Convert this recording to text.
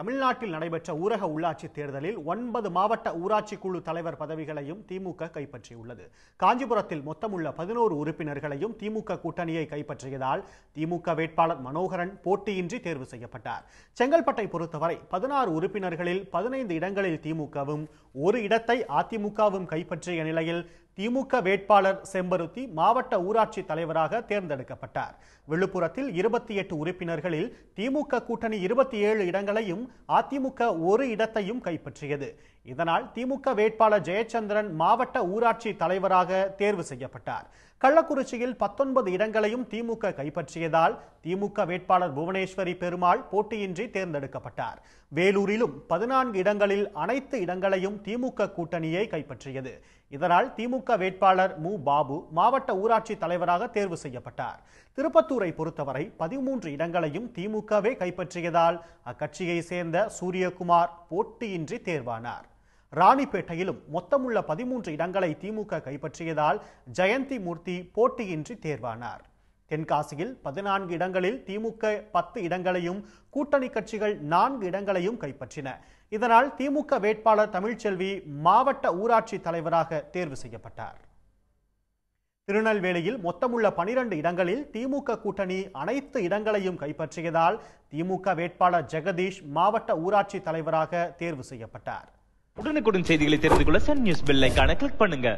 தமிழ்நாட்டில் நடைபெற்ற ஊரக உள்ளாட்சி தேர்தலில் ஒன்பது மாவட்ட ஊராட்சி குழு தலைவர் பதவிகளையும் திமுக கைப்பற்றியுள்ளது. காஞ்சிபுரத்தில் மொத்தமுள்ள பதினோரு உறுப்பினர்களையும் திமுக கூட்டணியை கைப்பற்றியதால் திமுக வேட்பாளர் மனோகரன் போட்டியின்றி தேர்வு செய்யப்பட்டார். செங்கல்பட்டை பொறுத்தவரை பதினாறு உறுப்பினர்களில் பதினைந்து இடங்களில் திமுகவும் ஒரு இடத்தை அதிமுகவும் கைப்பற்றிய நிலையில் திமுக வேட்பாளர் செம்பருத்தி மாவட்ட ஊராட்சி தலைவராக தேர்ந்தெடுக்கப்பட்டார். விழுப்புரத்தில் இருபத்தி எட்டு உறுப்பினர்களில் திமுக கூட்டணி இருபத்தி ஏழு இடங்களையும் அதிமுக ஒரு இடத்தையும் கைப்பற்றியது. இதனால் திமுக வேட்பாளர் ஜெயச்சந்திரன் மாவட்ட ஊராட்சி தலைவராக தேர்வு செய்யப்பட்டார். கள்ளக்குறிச்சியில் பத்தொன்பது இடங்களையும் திமுக கைப்பற்றியதால் திமுக வேட்பாளர் புவனேஸ்வரி பெருமாள் போட்டியின்றி தேர்ந்தெடுக்கப்பட்டார். வேலூரிலும் பதினான்கு இடங்களில் அனைத்து இடங்களையும் திமுக கூட்டணியை கைப்பற்றியது. இதனால் திமுக வேட்பாளர் மு. பாபு மாவட்ட ஊராட்சி தலைவராக தேர்வு செய்யப்பட்டார். திருப்பத்தூரை பொறுத்தவரை பதிமூன்று இடங்களையும் திமுகவே கைப்பற்றியதால் அக்கட்சியை சேர்ந்த சூரியகுமார் போட்டியின்றி தேர்வானார். ராணிப்பேட்டையிலும் மொத்தமுள்ள பதிமூன்று இடங்களை திமுக கைப்பற்றியதால் ஜெயந்தி மூர்த்தி போட்டியின்றி தேர்வானார். தென்காசியில் பதினான்கு இடங்களில் திமுக பத்து இடங்களையும் கூட்டணி கட்சிகள் நான்கு இடங்களையும் கைப்பற்றின. இதனால் திமுக வேட்பாளர் தமிழ்ச்செல்வி மாவட்ட ஊராட்சி தலைவராக தேர்வு செய்யப்பட்டார். திருநெல்வேலியில் மொத்தமுள்ள பனிரெண்டு இடங்களில் திமுக கூட்டணி அனைத்து இடங்களையும் கைப்பற்றியதால் திமுக வேட்பாளர் ஜெகதீஷ் மாவட்ட ஊராட்சி தலைவராக தேர்வு செய்யப்பட்டார். உடனுக்குடன் செய்திகளை தெரிந்து கொள்ள சன் நியூஸ் பெல் கிளிக் பண்ணுங்க.